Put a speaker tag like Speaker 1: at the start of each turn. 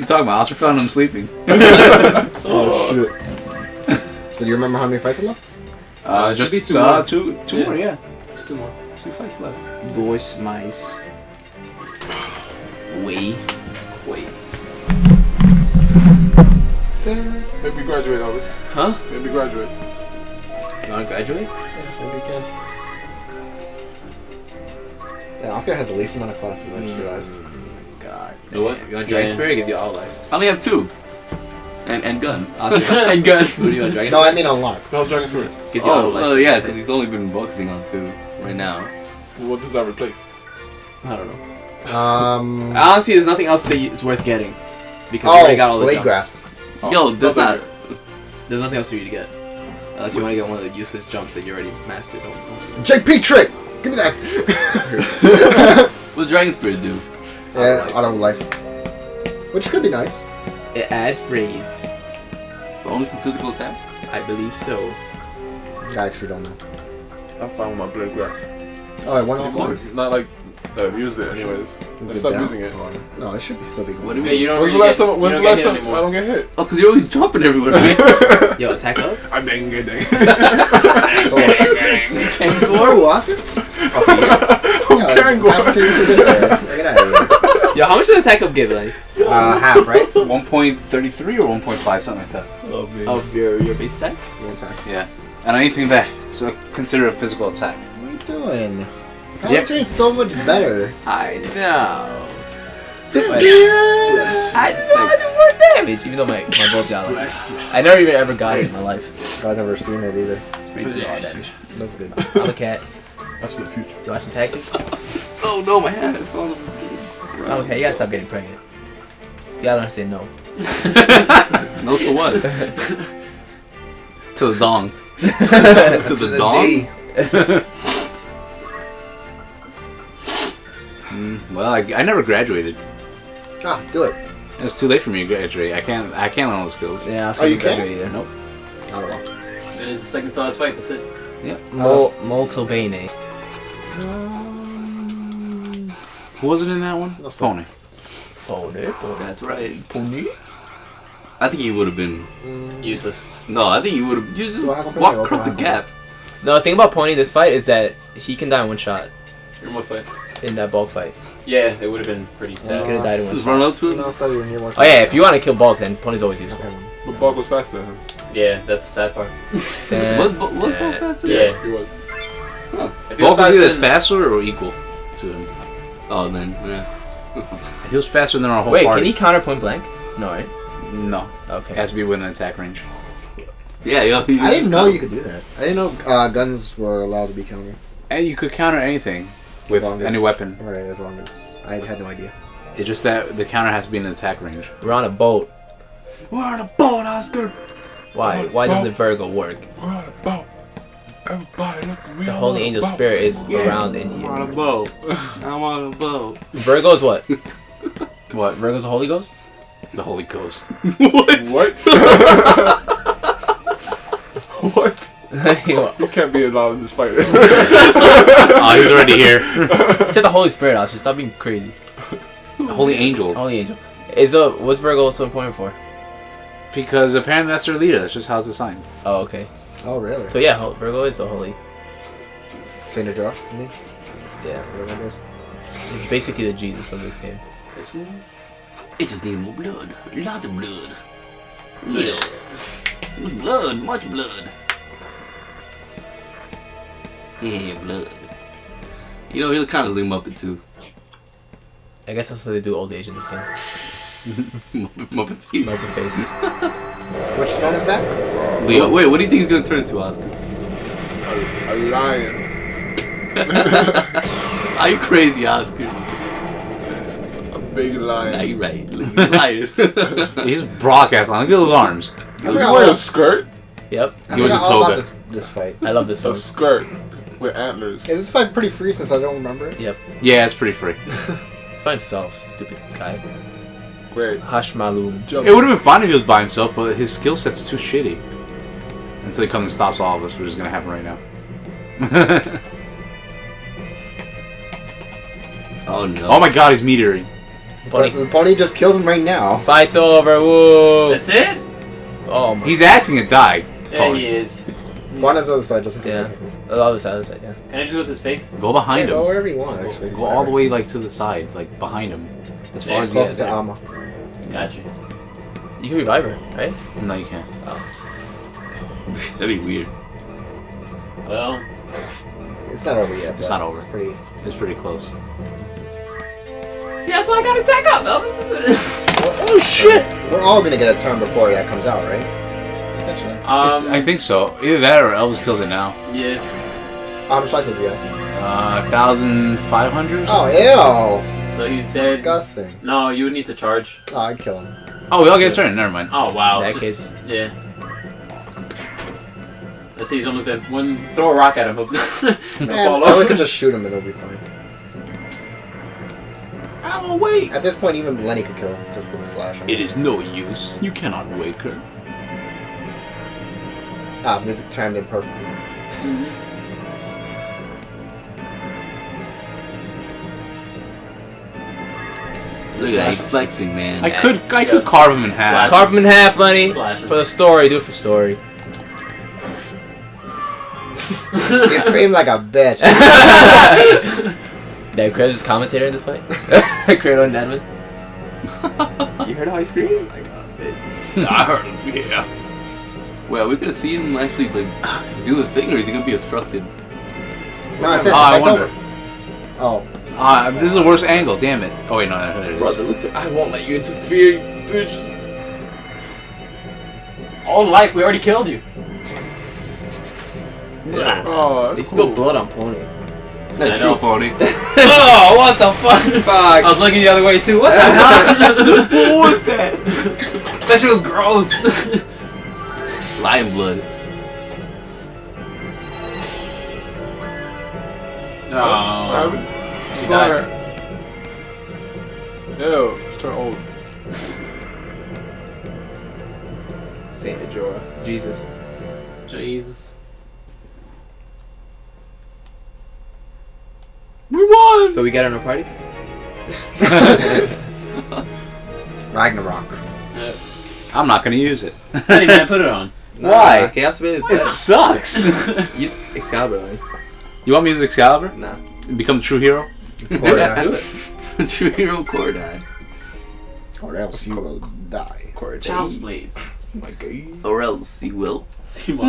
Speaker 1: You talking about? Oscar found him sleeping.
Speaker 2: Oh, shit. so do you remember how many fights are left?
Speaker 1: Uh,
Speaker 3: it
Speaker 1: just
Speaker 3: be two
Speaker 1: uh,
Speaker 3: more.
Speaker 1: two, two
Speaker 3: Yeah.
Speaker 1: more. Yeah,
Speaker 3: There's two more.
Speaker 1: two fights left.
Speaker 4: Voice mice. Wait.
Speaker 3: Wait.
Speaker 5: Maybe graduate, Elvis.
Speaker 4: Huh?
Speaker 5: Maybe graduate.
Speaker 4: You wanna graduate?
Speaker 2: Yeah, maybe you can. Yeah, Oscar has the least amount of classes, I just realized.
Speaker 4: God.
Speaker 3: You know what?
Speaker 4: You want Dragon
Speaker 3: Yeah.
Speaker 4: Spirit? It gives you all life.
Speaker 1: I only have two. And and gun.
Speaker 4: Oscar. and gun. What do you want, Dragon
Speaker 2: No, I mean unlock.
Speaker 5: How's Dragon Spirit?
Speaker 4: Gives you all
Speaker 1: Oh,
Speaker 4: life.
Speaker 1: uh, yeah, because he's only been focusing on two right now.
Speaker 5: What does that replace?
Speaker 4: I don't know.
Speaker 2: Um.
Speaker 4: Honestly, there's nothing else that is worth getting. Because you
Speaker 2: oh,
Speaker 4: already got all the
Speaker 2: blade
Speaker 4: jumps.
Speaker 2: grasp.
Speaker 1: Yo, that's
Speaker 5: nothing.
Speaker 1: not.
Speaker 4: There's nothing else for you to get. Unless you want to get one of the useless jumps that you already mastered almost.
Speaker 2: JP trick. Give me that.
Speaker 1: What does Dragon Spirit do?
Speaker 2: Yeah, auto life, which could be nice.
Speaker 4: It adds raise.
Speaker 1: But only from physical attack?
Speaker 4: I believe so.
Speaker 2: I actually don't know.
Speaker 5: I'm fine with my blue graph.
Speaker 2: Oh, I won
Speaker 1: Of
Speaker 2: off
Speaker 1: course.
Speaker 5: Not like I've used it anyways.
Speaker 2: Is
Speaker 5: I
Speaker 2: it
Speaker 5: stopped
Speaker 2: down?
Speaker 5: using it.
Speaker 2: Oh, no, it should be still be
Speaker 1: What
Speaker 2: going.
Speaker 1: do
Speaker 3: Yeah,
Speaker 1: you
Speaker 3: you
Speaker 1: mean?
Speaker 3: don't
Speaker 5: When's the last
Speaker 3: get,
Speaker 5: time?
Speaker 3: you
Speaker 5: When's the last time
Speaker 3: anymore.
Speaker 5: I don't get hit?
Speaker 1: Oh, because you're always jumping everywhere. man.
Speaker 4: Yo, attack up?
Speaker 5: I dang it, dang.
Speaker 2: Kangaroo, Oscar?
Speaker 5: I'm carrying
Speaker 2: Pass it
Speaker 4: Yo, how much does attack up give? Like.
Speaker 2: Uh, half, right?
Speaker 1: 1.33 or 1.5, something like that.
Speaker 4: Oh, of your your base attack?
Speaker 2: Your attack.
Speaker 1: Yeah. And anything that so consider a physical attack.
Speaker 2: What are you doing?
Speaker 1: Yep.
Speaker 2: Power so much better.
Speaker 4: I know. But I know I do more damage, even though my my bolt got like. I never even ever got it in my life.
Speaker 2: I've never seen it either.
Speaker 4: It's pretty good damage.
Speaker 2: That's good.
Speaker 4: I'm a cat.
Speaker 5: That's for the future.
Speaker 4: You watching tactics?
Speaker 1: Oh no, my hand. Fell.
Speaker 4: I'm a cat. You gotta stop getting pregnant. Y'all don't say no.
Speaker 1: No to what? to the dong. to the dong?
Speaker 2: D.
Speaker 1: Mm, well, I, I never graduated.
Speaker 2: Ah, do it.
Speaker 1: It's too late for me to graduate. I can't. I can't learn all the skills.
Speaker 4: Yeah, I'll
Speaker 2: Oh, you
Speaker 4: skip
Speaker 2: can't?
Speaker 4: either. Nope.
Speaker 2: Oh, well.
Speaker 3: There's a second thought fight. That's it.
Speaker 4: Yeah, Mol molto bene.
Speaker 1: Who wasn't in that one?
Speaker 2: That's sir.
Speaker 1: Pony.
Speaker 4: Pony.
Speaker 1: That's right. Pony. I think he would have been.
Speaker 2: Mm,
Speaker 3: Useless.
Speaker 1: No, I think he would have. You just
Speaker 2: Well, how
Speaker 1: walk
Speaker 2: Pony-
Speaker 1: across the gap.
Speaker 4: No, the thing about Pony this fight is that he can die in one shot
Speaker 3: In what fight?
Speaker 4: in that bulk fight.
Speaker 3: Yeah, it would have been pretty
Speaker 4: He
Speaker 3: sad.
Speaker 4: could have died in one
Speaker 1: Just
Speaker 4: shot.
Speaker 1: run up to him.
Speaker 2: thought you were near more
Speaker 4: Oh yeah, if you want to kill bulk, then Pony's always useful.
Speaker 2: Okay.
Speaker 5: But Bog was faster than him.
Speaker 3: Yeah, that's the sad part.
Speaker 4: Then-
Speaker 1: Was, was, was Bulk faster?
Speaker 3: Yeah.
Speaker 5: He was.
Speaker 3: If he was
Speaker 1: Bulk was either faster or equal to him. Oh, then yeah. he was faster than our whole
Speaker 4: Wait,
Speaker 1: party.
Speaker 4: can he counter point blank? No, right?
Speaker 1: No,
Speaker 4: Okay.
Speaker 1: it has to be within attack range. Yeah, yeah. he
Speaker 2: I
Speaker 1: was
Speaker 2: didn't know
Speaker 1: counter-
Speaker 2: you could do that. I didn't know uh, guns were allowed to be countered.
Speaker 1: And you could counter anything with
Speaker 2: As long
Speaker 1: any weapon.
Speaker 2: Right, as long as I had no idea.
Speaker 1: It's just that the counter has to be in attack range.
Speaker 4: We're on a boat.
Speaker 1: We're on a boat, Oscar.
Speaker 4: Why? Why doesn't the Virgo work?
Speaker 5: We're on a boat.
Speaker 4: The
Speaker 5: I'm
Speaker 4: Holy Angel
Speaker 5: boat.
Speaker 4: Spirit is around in
Speaker 1: We're on a
Speaker 4: here.
Speaker 1: boat. I'm on a boat.
Speaker 4: Virgo is what?
Speaker 1: What?
Speaker 4: Virgo's the Holy Ghost?
Speaker 1: The Holy Ghost. what?
Speaker 5: What? what? You can't be allowed in this fight.
Speaker 1: oh, he's already here.
Speaker 4: said the Holy Spirit, Oscar. Stop being crazy.
Speaker 1: The Holy Angel.
Speaker 4: Holy Angel. Is uh, what's Virgo so important for?
Speaker 1: Because apparently that's their leader. That's just how it's assigned.
Speaker 4: Oh, okay.
Speaker 2: Oh, really?
Speaker 4: So yeah, Hol- Virgo is the holy.
Speaker 2: Saint Ajora, you mean?
Speaker 4: Yeah,
Speaker 2: Whatever it is.
Speaker 4: it's basically the Jesus of this game.
Speaker 1: It just needs more blood. A lot of blood.
Speaker 3: Yes.
Speaker 1: Blood, much blood. Yeah, blood. You know, he'll kind of zoom up it too.
Speaker 4: I guess that's how they do old age in this game.
Speaker 1: Muppet, Muppet face.
Speaker 4: Muppet faces.
Speaker 2: Which stone is that?
Speaker 1: Leo, wait, what do you think he's gonna turn into, Oscar?
Speaker 5: a lion.
Speaker 1: Are you crazy, Oscar?
Speaker 5: A big
Speaker 1: Nah,
Speaker 5: lion.
Speaker 1: you right. Look, he's lying. he's broadcasting. Look at those arms.
Speaker 2: I
Speaker 5: You
Speaker 2: forgot
Speaker 5: wear a skirt?
Speaker 4: Yep,
Speaker 2: I
Speaker 1: Give us a
Speaker 2: forgot all
Speaker 1: toga.
Speaker 2: about this, this fight.
Speaker 4: I love this
Speaker 5: A skirt with antlers.
Speaker 2: Is this fight pretty free since I don't remember it?
Speaker 4: Yep,
Speaker 1: Yeah, it's pretty free.
Speaker 4: by himself, stupid guy.
Speaker 5: Great.
Speaker 4: Hashmalum.
Speaker 5: Jump.
Speaker 1: It would have been fine if he was by himself, but his skill set's too shitty. Until he comes and stops all of us, which is gonna happen right now. oh no.
Speaker 4: Oh
Speaker 1: my god, he's meteoring.
Speaker 2: But
Speaker 4: Pony.
Speaker 2: the pony just kills him right now.
Speaker 4: Fight's over. Woo.
Speaker 3: That's it?
Speaker 4: Oh my.
Speaker 1: He's asking to die.
Speaker 3: Yeah, he is.
Speaker 2: One on the other side just in case.
Speaker 4: Yeah. Oh, the other side, the other side, yeah.
Speaker 3: Can I just go to his face?
Speaker 1: Go
Speaker 2: Yeah,
Speaker 1: behind
Speaker 2: go
Speaker 1: him.
Speaker 2: wherever you want, actually.
Speaker 1: Go all the way like to the side, like behind him, as far
Speaker 3: Yeah,
Speaker 1: as you
Speaker 2: Closest to
Speaker 1: can.
Speaker 2: Alma.
Speaker 3: Got you.
Speaker 4: You can revive her, right?
Speaker 1: No, you can't.
Speaker 4: Oh.
Speaker 1: That'd be weird.
Speaker 3: Well,
Speaker 2: It's not over yet.
Speaker 1: It's not over.
Speaker 2: It's pretty.
Speaker 1: It's pretty close.
Speaker 3: see, that's why I gotta attack up, Elvis.
Speaker 4: Oh shit!
Speaker 2: We're all gonna get a turn before that comes out, right? Essentially.
Speaker 3: Um,
Speaker 1: I think so. Either that or Elvis kills it now.
Speaker 3: Yeah.
Speaker 2: How much life does he have?
Speaker 1: Uh, thousand five hundred.
Speaker 2: Oh, ew!
Speaker 3: So he's dead.
Speaker 2: Disgusting.
Speaker 3: No, you would need to charge.
Speaker 2: Oh, I'd kill him.
Speaker 1: Oh, we all get a turn. Never mind.
Speaker 3: Oh wow.
Speaker 4: In that
Speaker 3: Just- Yeah. Let's see, he's almost dead. One, throw a rock at him. He'll he'll
Speaker 2: Man,
Speaker 3: fall
Speaker 2: or we
Speaker 3: over.
Speaker 2: could just shoot him and it'll be fine.
Speaker 1: Oh wait!
Speaker 2: At this point, even Lenny could kill him just with a slash.
Speaker 1: It is no use. You cannot wake her.
Speaker 2: Ah, music chimed in perfectly.
Speaker 3: Mhm.
Speaker 6: Look at that, he's flexing, man.
Speaker 1: I could, I could carve him in half.
Speaker 3: Slash.
Speaker 4: Carve him in half, money.
Speaker 3: Slash.
Speaker 4: For the story, do it for story.
Speaker 2: He screamed like a bitch.
Speaker 4: Dad Krez is commentator in this fight. Kratos and Dadman. you heard how he screamed? Like, oh, bitch.
Speaker 1: I heard him. Yeah.
Speaker 6: Well, we could have seen him actually like do the thing, or is he gonna be obstructed?
Speaker 2: No, it's it.
Speaker 1: Ah, oh, I
Speaker 2: It's
Speaker 1: wonder.
Speaker 2: over. Oh,
Speaker 1: Ah, this is the worst angle. Damn it. Oh wait, no, there it is.
Speaker 4: Brother Luther, I won't let you interfere, you bitches.
Speaker 3: All life, we already killed you.
Speaker 5: Oh,
Speaker 4: They
Speaker 5: that's
Speaker 4: spilled blood on Pony.
Speaker 6: That's true, pony.
Speaker 4: oh, what the fuck?
Speaker 3: I was looking the other way too. What the hell?
Speaker 6: what was that?
Speaker 3: that shit was gross.
Speaker 6: Lion blood.
Speaker 3: oh.
Speaker 5: Rabbit.
Speaker 3: She
Speaker 5: Smart. Ew, turn old.
Speaker 4: Saint Ajora. Jesus.
Speaker 3: Jesus.
Speaker 1: We won.
Speaker 4: So we get on a party?
Speaker 2: Ragnarok.
Speaker 1: I'm not gonna use it.
Speaker 3: Hey man, put it on.
Speaker 4: Why? Chaos Blade is
Speaker 1: It
Speaker 4: better.
Speaker 1: sucks.
Speaker 4: Use Excalibur, man.
Speaker 1: you want me to use Excalibur?
Speaker 4: Nah.
Speaker 1: Become the true hero?
Speaker 2: Or, uh,
Speaker 4: Do it.
Speaker 6: True hero core died.
Speaker 2: or else you will die.
Speaker 3: Child's blade.
Speaker 6: Or else he will.
Speaker 3: See my